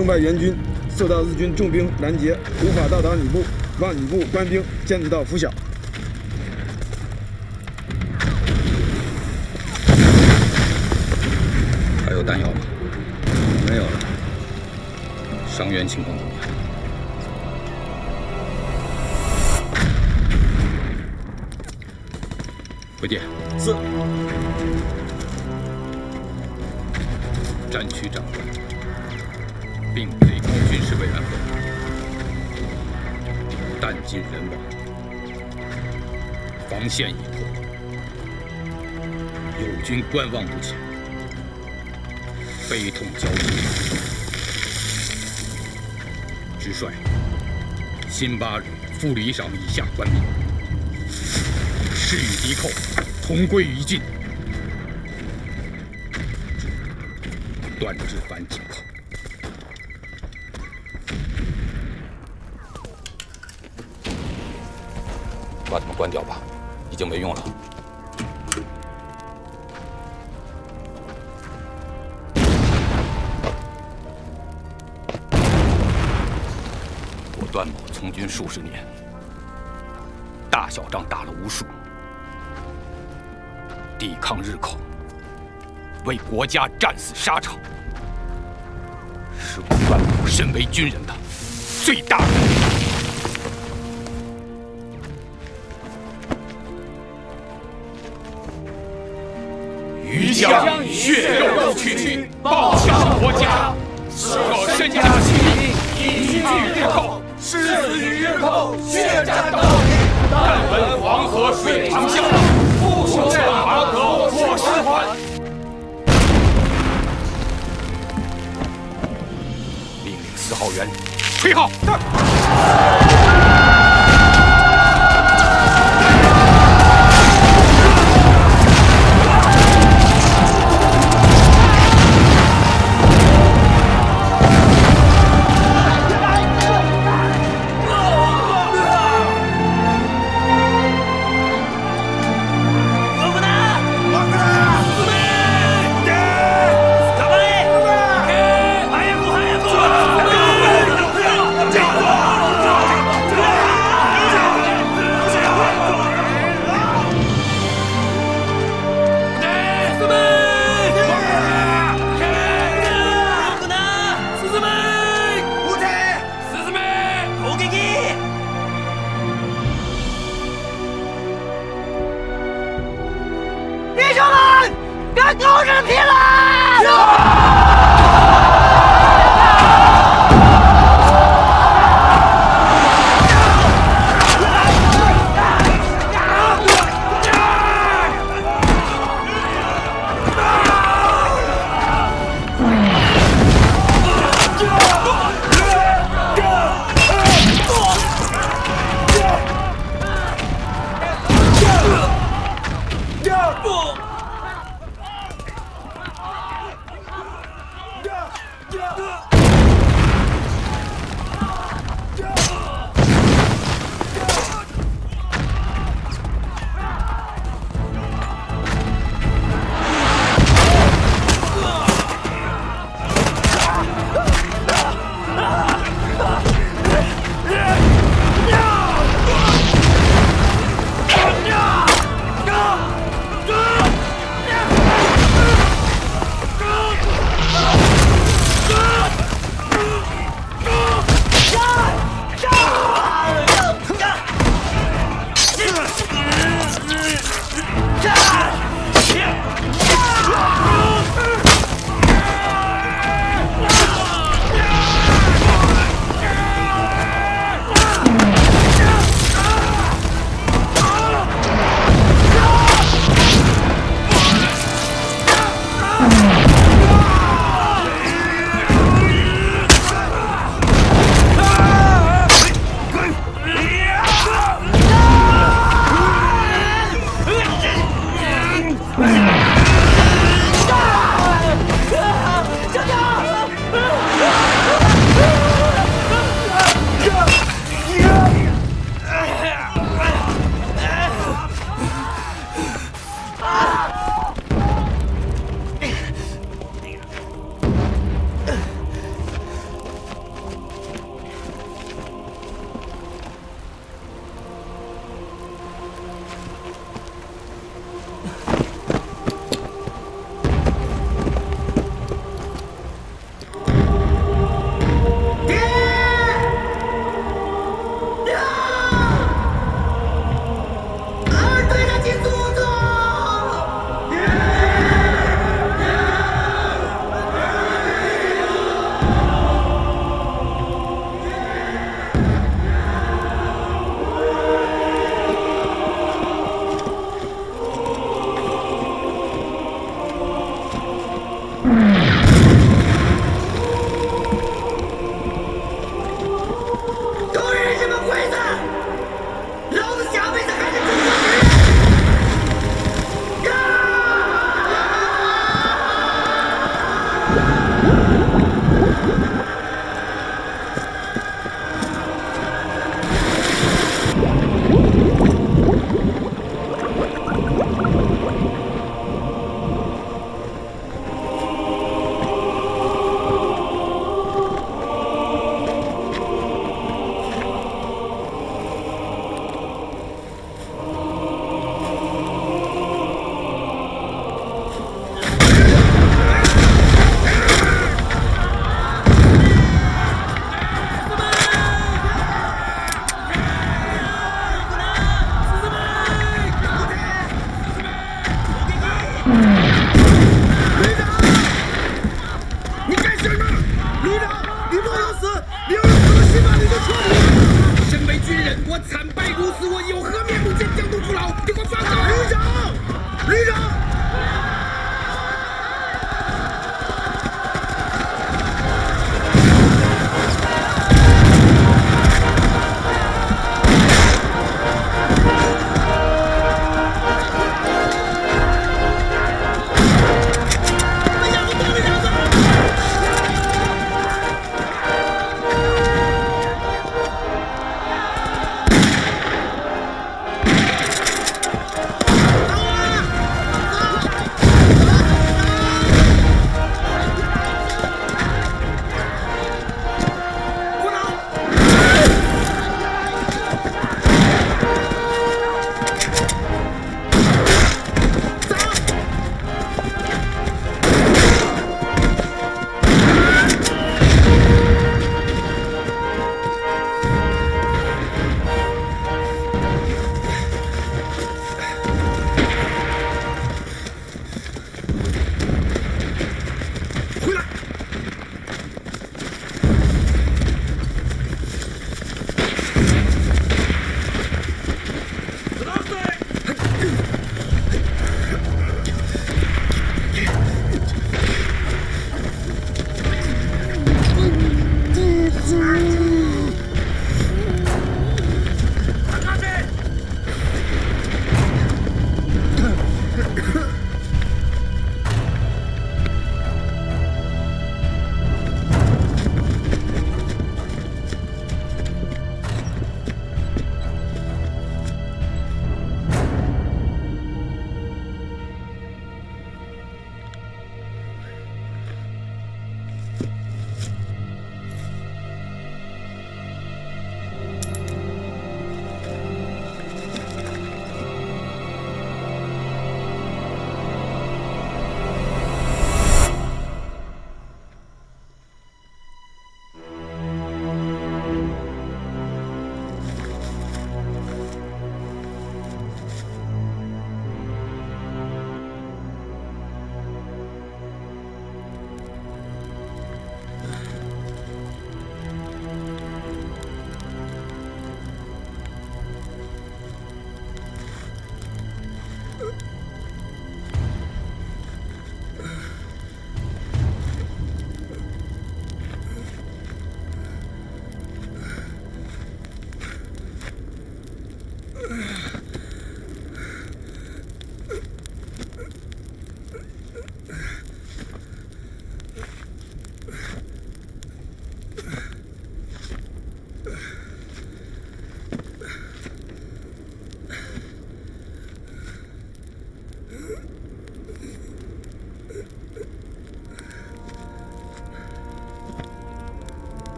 战区征败援军受到日军重兵拦截，无法到达旅部，望旅部官兵坚持到拂晓。还有弹药吗？没有了。伤员情况怎么样？回电。是。战区长弹尽人亡，防线已破，友军观望不前，悲痛交集。直率新八旅副旅长以下官兵，誓与敌寇同归于尽。段志凡警告：把他们关掉吧，已经没用了。我段某从军数十年，大小仗打了无数，抵抗日寇。为国家战死沙场，是我段某身为军人的最大荣将血肉之躯报效国家，舍身家性命以拒日寇，誓死与日寇血战到底。但闻黄河水长啸，复守黄河过十环。四号员，吹号。不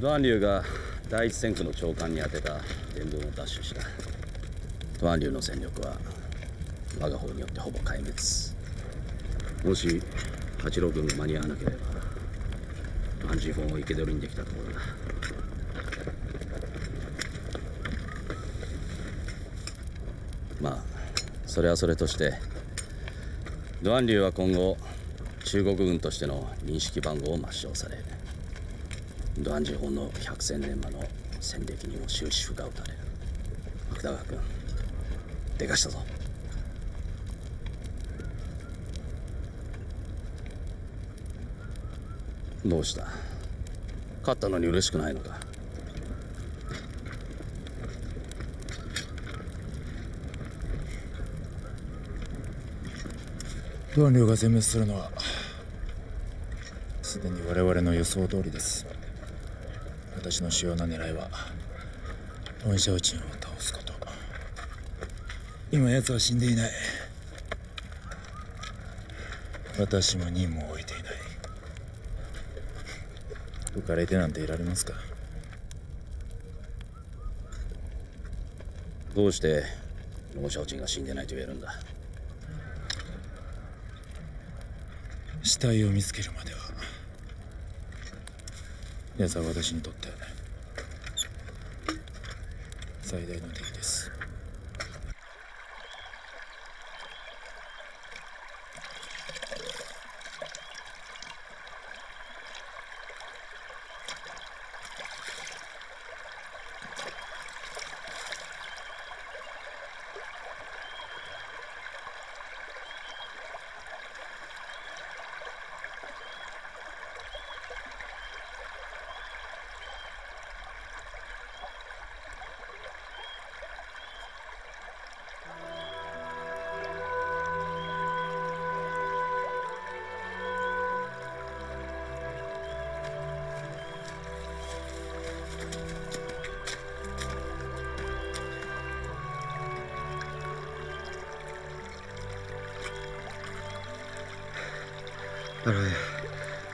ドアン流が第一戦区の長官に宛てた伝聞を奪取した。ドアン流の戦力は我が方によってほぼ壊滅。もし八郎軍が間に合わなければアンジフォンを生け捕りにできたところだ。まあそれはそれとしてドアン流は今後中国軍としての認識番号を抹消されドアンジフォンの百戦錬磨の戦歴にも終止符が打たれる芥川君でかしたぞどうした勝ったのに嬉しくないのかドアン流が全滅するのはすでに我々の予想通りです私の主要な狙いはロンシャオチンを倒すこと。今奴は死んでいない。私も任務を終えていない。浮かれてなんていられますか？どうしてロンシャオチンが死んでないと言えるんだ？死体を見つけるまでは奴は私にとって最大の敵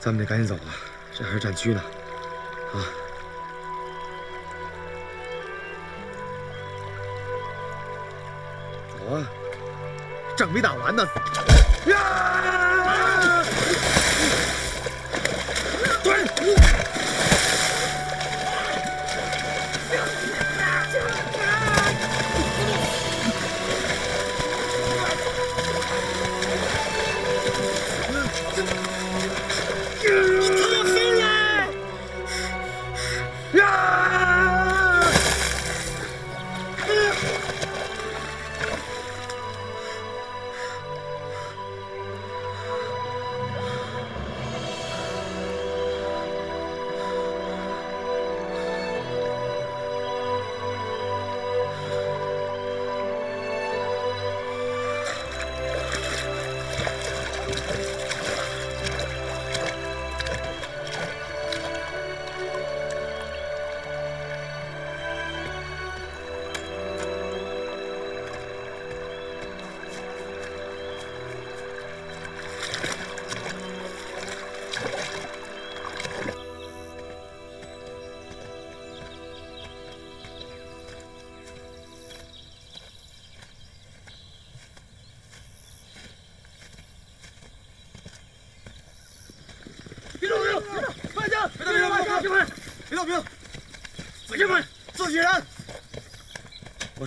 咱们得赶紧走啊，这还是战区呢。啊，走啊，仗没打完呢。呀！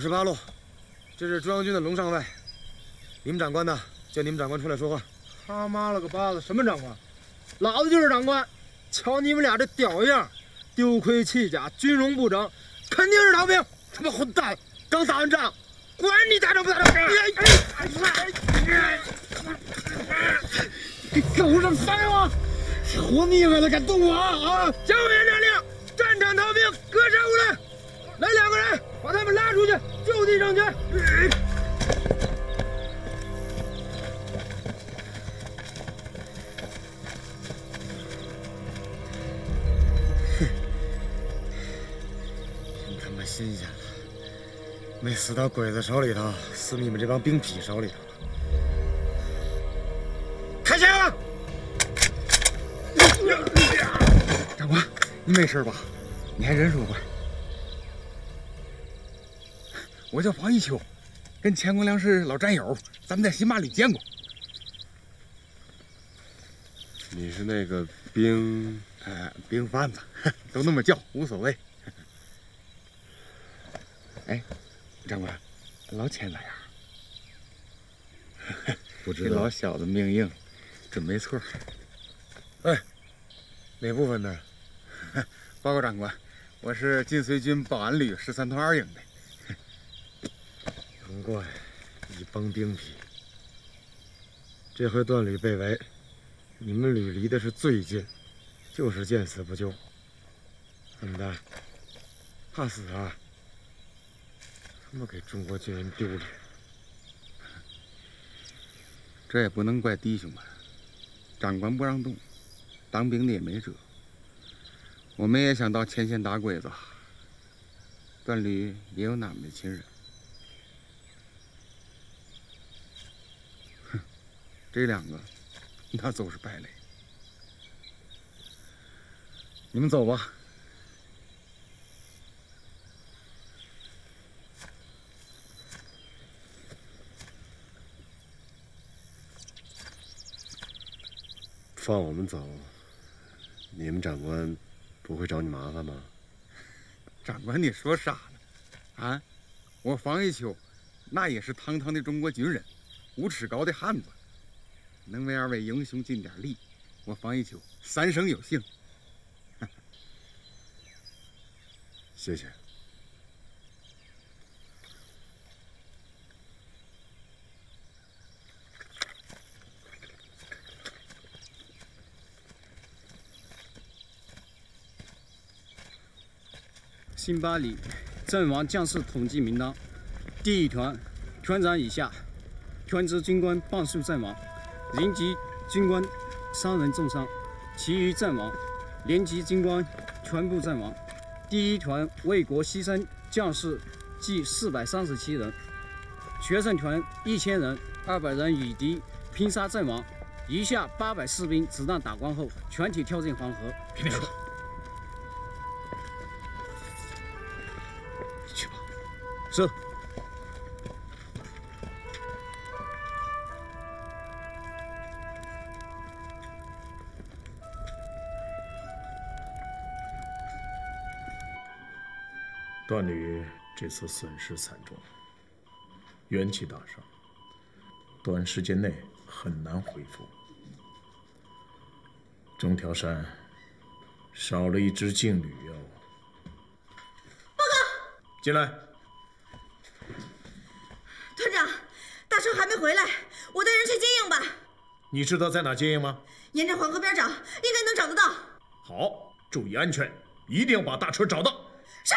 我是八路，这是中央军的龙上尉。你们长官呢？叫你们长官出来说话。他妈了个巴子，什么长官？老子就是长官！瞧你们俩这屌样，丢盔弃甲，军容不整，肯定是逃兵！他妈混蛋！刚打完仗，管你打仗不打仗！你狗日烦我！活腻歪了，敢动我啊！将委员传令，战场逃兵格杀勿论，来两个人，把他们拉出去，就地正决。哼，真他妈新鲜了！没死到鬼子手里头，死你们这帮兵痞手里头了。开枪！长官，你没事吧？你还忍受不？我叫王一秋，跟钱国良是老战友，咱们在新马里见过。你是那个兵？呃，兵贩子，都那么叫，无所谓。哎，长官，老钱咋样？不这老小子命硬，准没错。哎，哪部分的？报告长官，我是晋绥军保安旅十三团二营的。难怪，一帮兵痞。这回段旅被围，你们旅离的是最近，就是见死不救。混蛋，怕死啊！他妈给中国军人丢脸。这也不能怪弟兄们，长官不让动，当兵的也没辙。我们也想到前线打鬼子，段旅也有俺们的亲人。这两个 那都是败类。你们走吧。放我们走，你们长官不会找你麻烦吗？长官，你说啥呢？啊，我方一秋，那也是堂堂的中国军人，五尺高的汉子，能为二位英雄尽点力，我方一秋三生有幸。谢谢。新巴里阵亡将士统计名单：第一团团长以下，全职军官半数阵亡，营级军官三人重伤，其余阵亡；连级军官全部阵亡。第一团为国牺牲将士计四百三十七人，学生团一千人，二百人与敌拼杀阵亡，余下八百士兵子弹打光后，全体跳进黄河。别念了。这次损失惨重，元气大伤，短时间内很难恢复。中条山少了一支劲旅哟。报告。进来。团长，大车还没回来，我带人去接应吧。你知道在哪接应吗？沿着黄河边找，应该能找得到。好，注意安全，一定要把大车找到。是。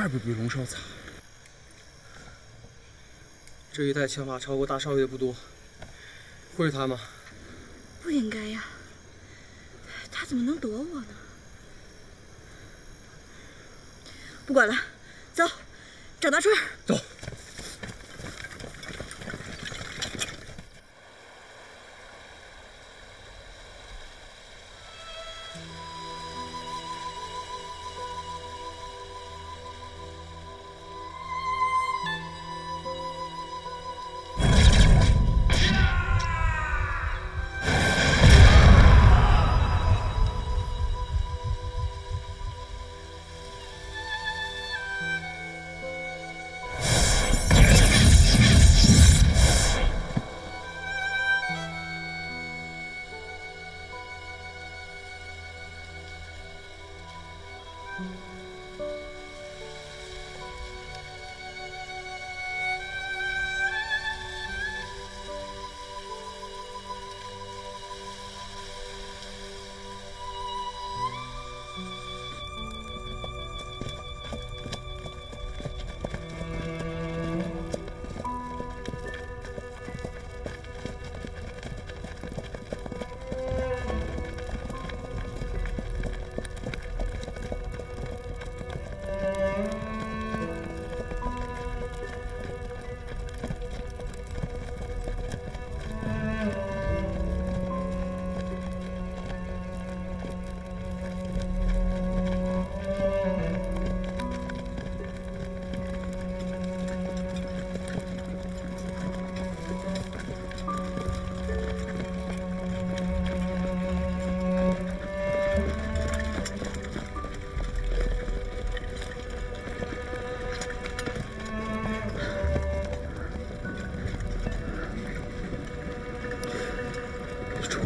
点不比龙少差。这一带枪法超过大少爷的不多，会是他吗？不应该呀，他怎么能躲我呢？不管了，走，找大春。走。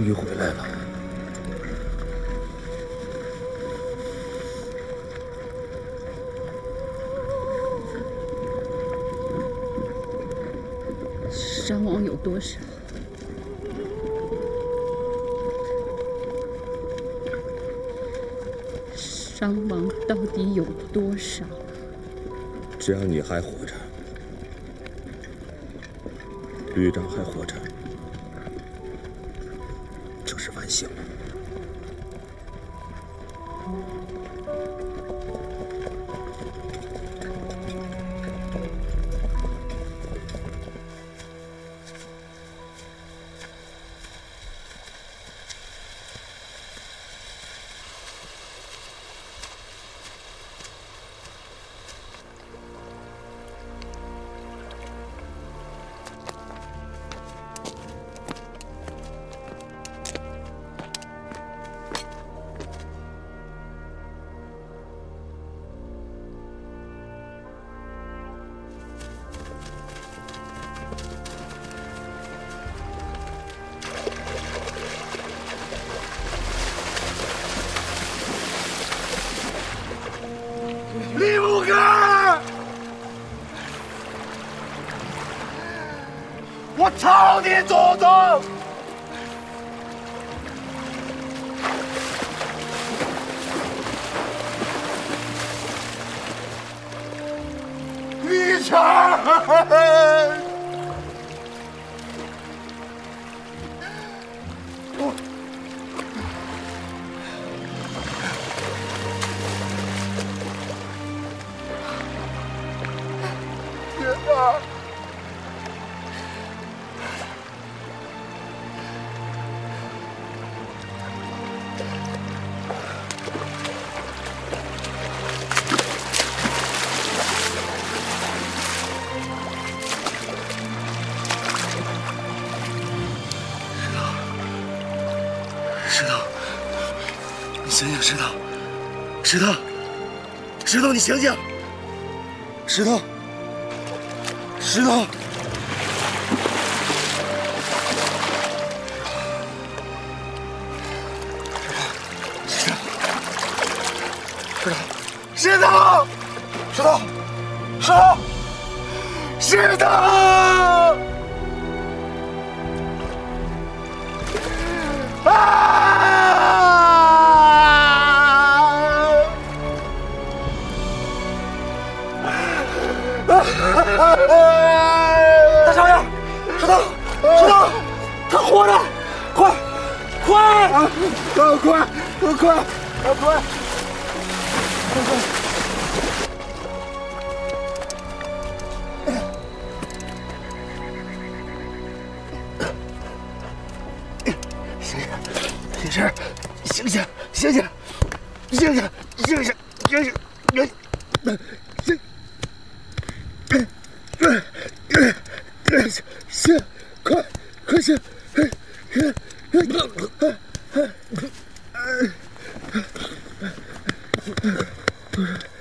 于回来了。伤亡有多少？伤亡到底有多少？只要你还活着，旅长还活着，我操你祖宗！石头，你醒醒，石头，石头，石头，你醒醒，石头，石头。石头，石头，石头，石头！石头快，快，快，快，快，快！Buddha.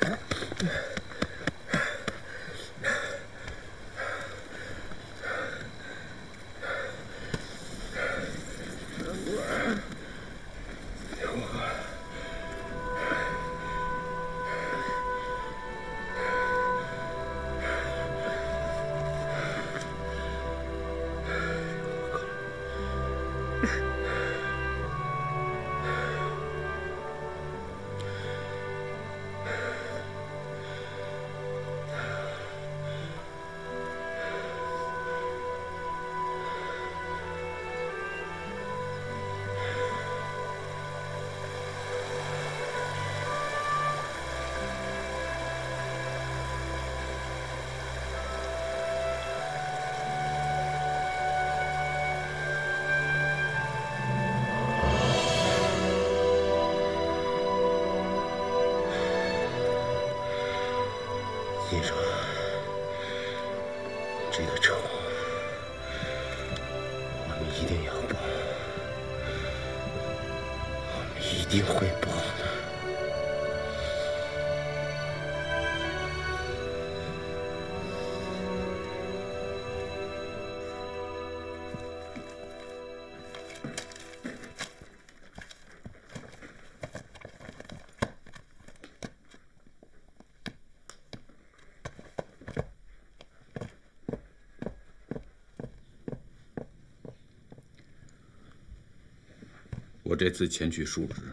我这次前去述职，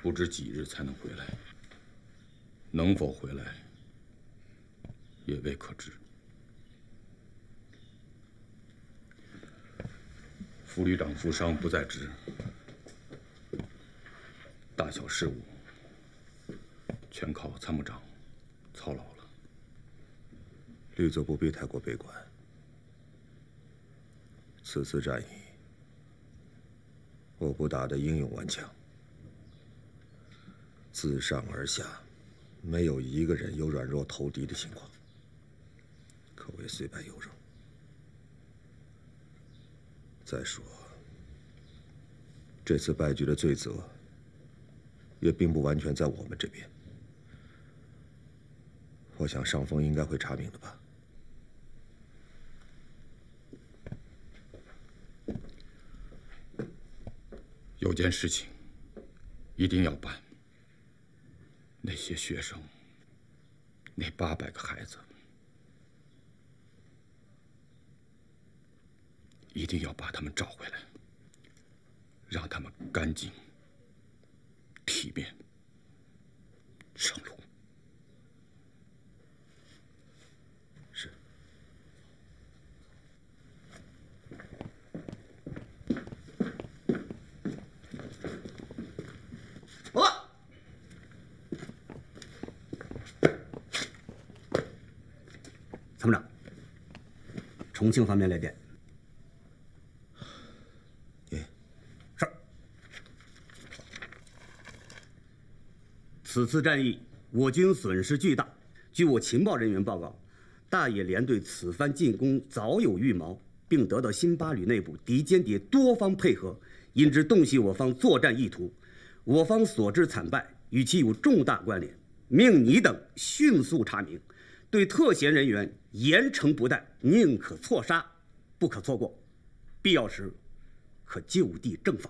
不知几日才能回来，能否回来，也未可知。副旅长负伤不在职，大小事务全靠参谋长操劳了。吕总不必太过悲观。此次战役，我不打得英勇顽强，自上而下，没有一个人有软弱投敌的情况，可谓虽败犹荣。再说，这次败局的罪责，也并不完全在我们这边。我想上峰应该会查明的吧。有件事情一定要办。那些学生，那八百个孩子，一定要把他们找回来，让他们干净、体面、上路。重庆方面来电。你是。此次战役，我军损失巨大。据我情报人员报告，大野联队此番进攻早有预谋，并得到新八旅内部敌间谍多方配合，因之洞悉我方作战意图，我方所知惨败与其有重大关联，命你等迅速查明，对特嫌人员严惩不贷，宁可错杀，不可错过，必要时可就地正法。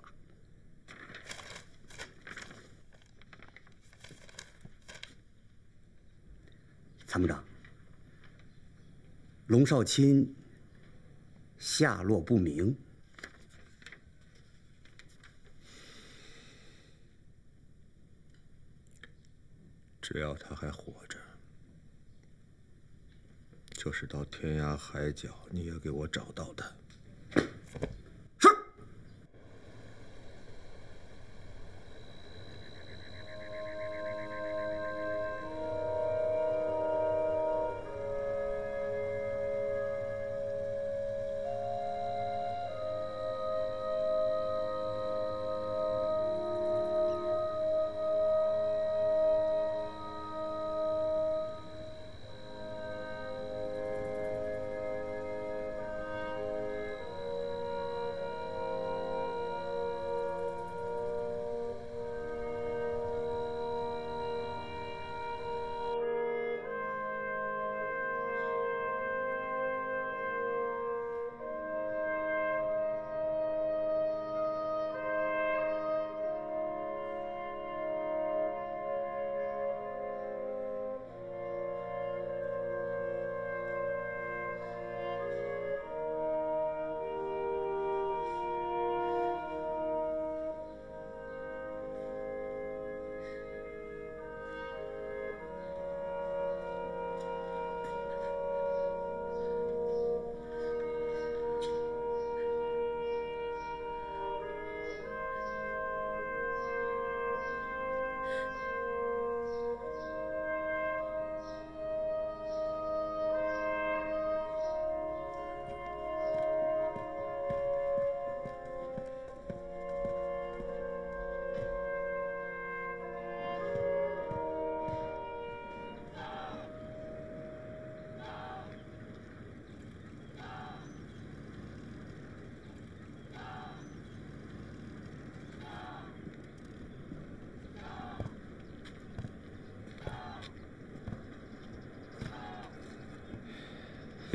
参谋长，龙少卿下落不明。只要他还活着，就是到天涯海角，你也给我找到他。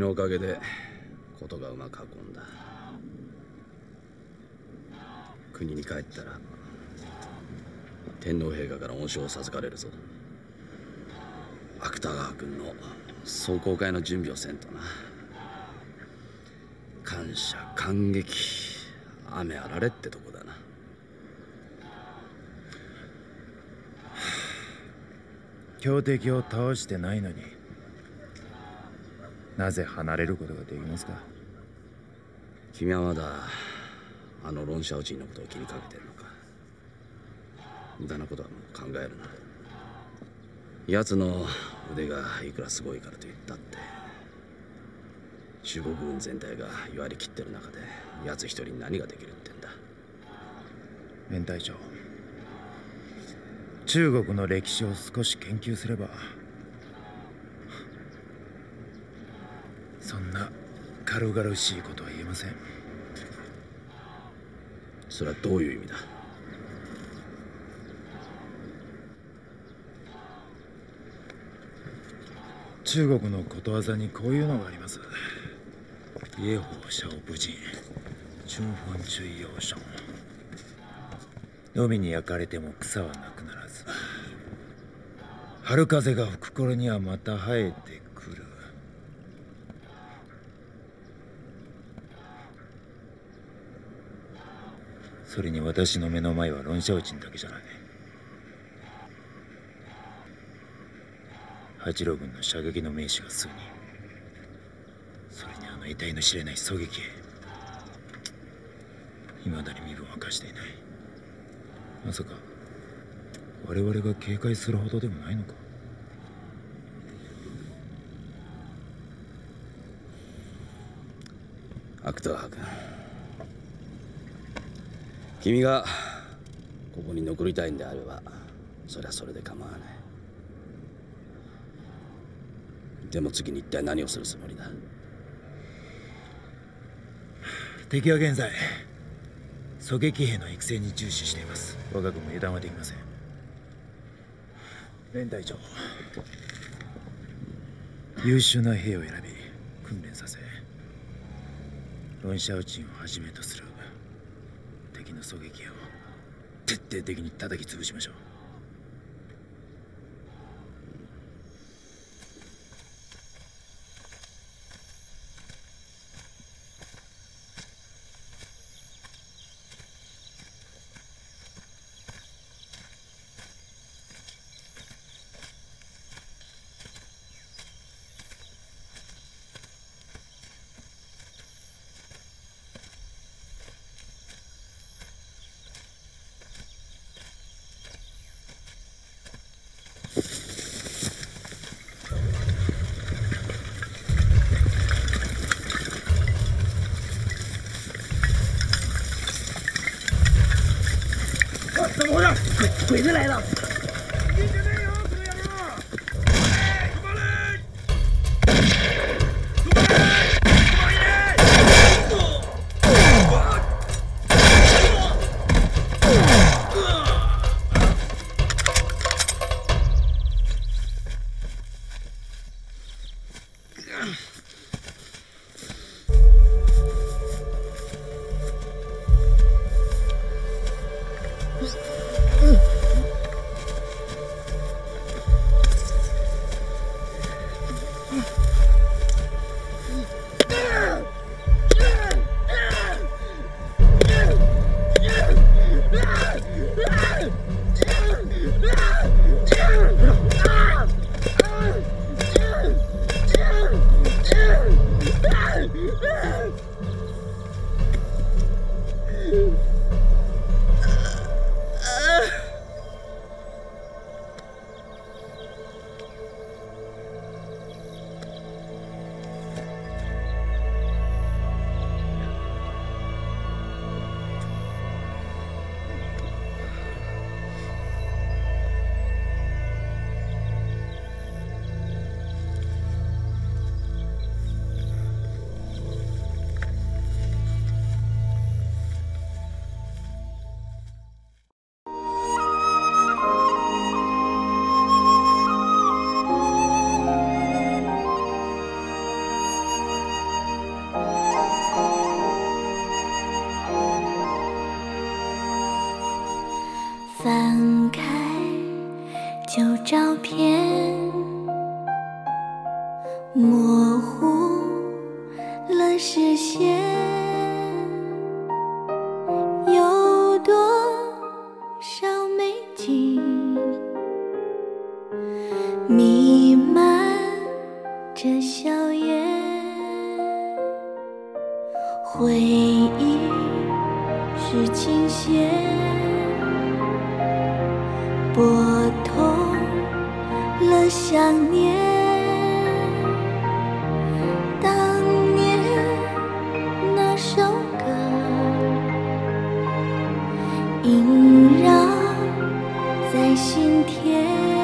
のおかげで事がうまく運んだ。国に帰ったら天皇陛下から恩賞を授かれるぞ。芥川君の壮行会の準備をせんとな。感謝感激雨あられってとこだな。強敵を倒してないのになぜ離れることができますか？君はまだあのロンシャオチンのことを気にかけてるのか？無駄なことはもう考えるな。奴の腕がいくらすごいからと言ったって中国軍全体が弱りきってる中で奴一人に何ができるってんだ？連隊長。中国の歴史を少し研究すればそんな軽々しいことは言えません。それはどういう意味だ？中国のことわざにこういうのがあります。野火小不尽春風追陽春海に焼かれても草はなくならず。春風が吹く頃にはまた生えてくるそれに私の目の前はロンシャオチンだけじゃない。八郎軍の射撃の名手が数人。それにあの得体の知れない狙撃。いまだに身分は貸していない。まさか我々が警戒するほどでもないのか。芥川君君がここに残りたいんであればそれはそれで構わない。でも次に一体何をするつもりだ？敵は現在狙撃兵の育成に重視しています。我が軍も油断はできません。連隊長優秀な兵を選び訓練させロンシャウチンをはじめとする。の狙撃を徹底的に叩き潰しましょう。回来了。今天。